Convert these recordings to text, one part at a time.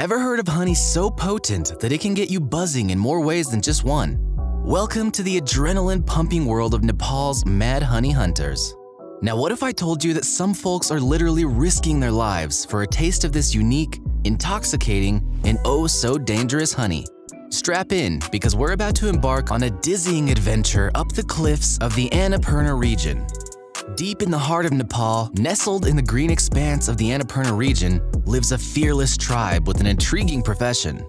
Ever heard of honey so potent that it can get you buzzing in more ways than just one? Welcome to the adrenaline pumping world of Nepal's mad honey hunters. Now, what if I told you that some folks are literally risking their lives for a taste of this unique, intoxicating, and oh so dangerous honey? Strap in because we're about to embark on a dizzying adventure up the cliffs of the Annapurna region. Deep in the heart of Nepal, nestled in the green expanse of the Annapurna region, lives a fearless tribe with an intriguing profession.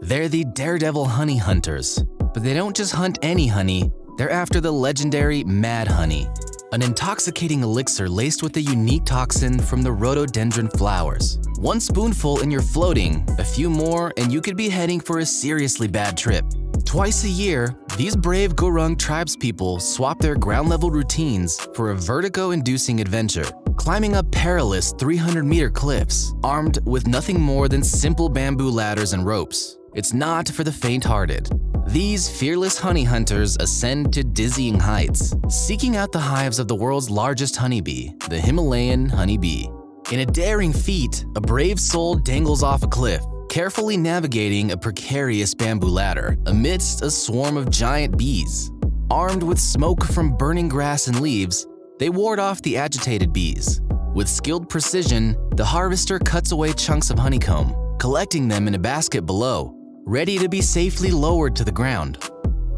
They're the daredevil honey hunters, but they don't just hunt any honey, they're after the legendary mad honey, an intoxicating elixir laced with a unique toxin from the rhododendron flowers. One spoonful and you're floating, a few more and you could be heading for a seriously bad trip. Twice a year, these brave Gurung tribespeople swap their ground-level routines for a vertigo-inducing adventure, climbing up perilous 300-meter cliffs, armed with nothing more than simple bamboo ladders and ropes. It's not for the faint-hearted. These fearless honey hunters ascend to dizzying heights, seeking out the hives of the world's largest honeybee, the Himalayan honeybee. In a daring feat, a brave soul dangles off a cliff, carefully navigating a precarious bamboo ladder amidst a swarm of giant bees. Armed with smoke from burning grass and leaves, they ward off the agitated bees. With skilled precision, the harvester cuts away chunks of honeycomb, collecting them in a basket below, ready to be safely lowered to the ground.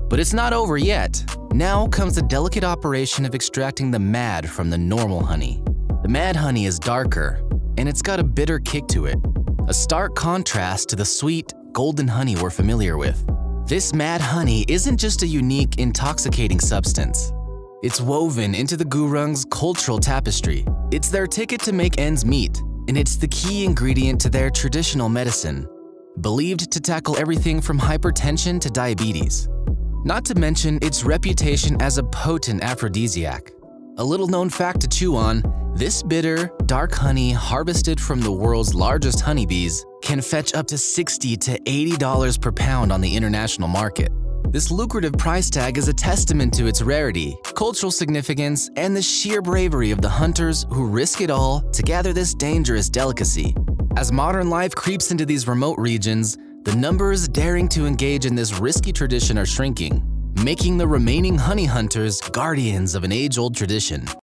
But it's not over yet. Now comes the delicate operation of extracting the mad from the normal honey. The mad honey is darker, and it's got a bitter kick to it, a stark contrast to the sweet, golden honey we're familiar with. This mad honey isn't just a unique, intoxicating substance. It's woven into the Gurung's cultural tapestry. It's their ticket to make ends meet, and it's the key ingredient to their traditional medicine, believed to tackle everything from hypertension to diabetes. Not to mention its reputation as a potent aphrodisiac. A little known fact to chew on, this bitter, dark honey harvested from the world's largest honeybees can fetch up to 60 to $80 per pound on the international market. This lucrative price tag is a testament to its rarity, cultural significance, and the sheer bravery of the hunters who risk it all to gather this dangerous delicacy. As modern life creeps into these remote regions, the numbers daring to engage in this risky tradition are shrinking, making the remaining honey hunters guardians of an age-old tradition.